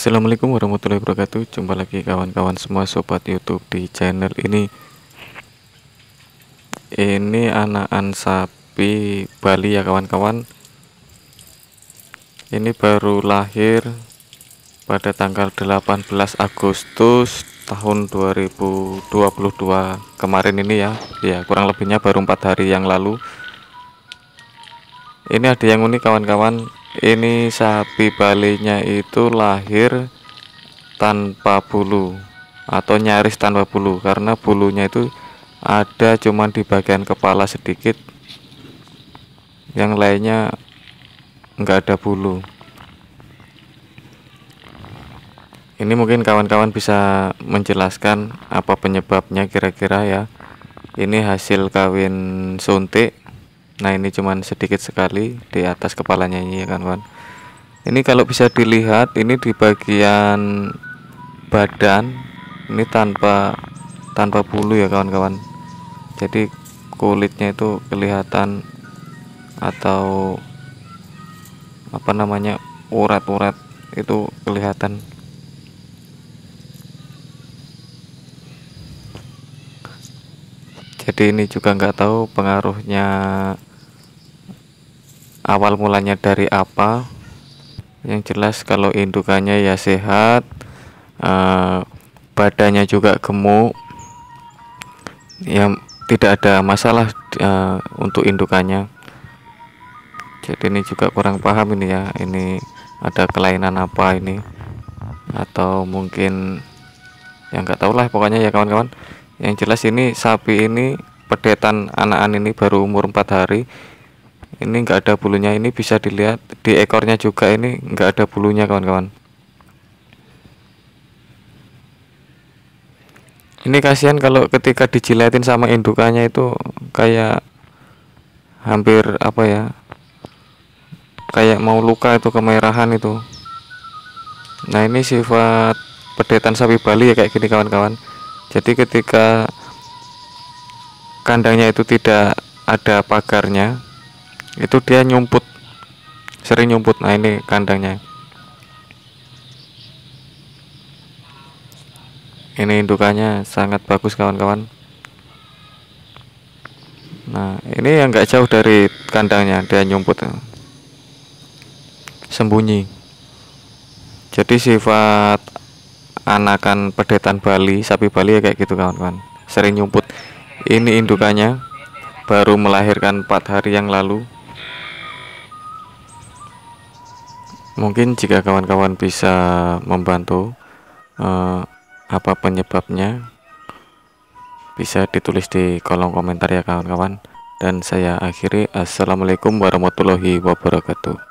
Assalamualaikum warahmatullahi wabarakatuh. Jumpa lagi kawan-kawan semua sobat youtube di channel ini. Ini anakan sapi Bali ya kawan-kawan. Ini baru lahir pada tanggal 18 Agustus tahun 2022 kemarin ini ya ya kurang lebihnya baru empat hari yang lalu. Ini ada yang unik kawan-kawan ini sapi balinya itu lahir tanpa bulu atau nyaris tanpa bulu karena bulunya itu ada cuman di bagian kepala sedikit yang lainnya enggak ada bulu. Ini mungkin kawan-kawan bisa menjelaskan apa penyebabnya kira-kira ya. Ini hasil kawin suntik nah ini cuman sedikit sekali di atas kepalanya ini ya kan kawan ini kalau bisa dilihat ini di bagian badan ini tanpa tanpa bulu ya kawan-kawan. Jadi kulitnya itu kelihatan atau apa namanya urat-urat itu kelihatan. Jadi ini juga nggak tahu pengaruhnya awal mulanya dari apa? Yang jelas kalau indukannya ya sehat uh, badannya juga gemuk. Yang tidak ada masalah uh, untuk indukannya. Jadi ini juga kurang paham ini ya ini ada kelainan apa ini? Atau mungkin yang nggak tahu lah pokoknya ya kawan-kawan. Yang jelas ini sapi ini pedetan anakan ini baru umur 4 hari ini enggak ada bulunya ini bisa dilihat di ekornya juga ini enggak ada bulunya kawan-kawan. Ini kasihan kalau ketika dijilatin sama indukannya itu kayak hampir apa ya kayak mau luka itu kemerahan itu. Nah ini sifat pedetan sapi Bali ya kayak gini kawan-kawan. Jadi ketika kandangnya itu tidak ada pagarnya itu dia nyumput sering nyumput. Nah ini kandangnya. Ini indukannya sangat bagus kawan-kawan. Nah ini yang enggak jauh dari kandangnya dia nyumput. Sembunyi. Jadi sifat anakan pedetan Bali sapi Bali ya kayak gitu kawan-kawan. Sering nyumput. Ini indukannya baru melahirkan empat hari yang lalu mungkin jika kawan-kawan bisa membantu eh, apa penyebabnya bisa ditulis di kolom komentar ya kawan-kawan. Dan saya akhiri. Assalamualaikum warahmatullahi wabarakatuh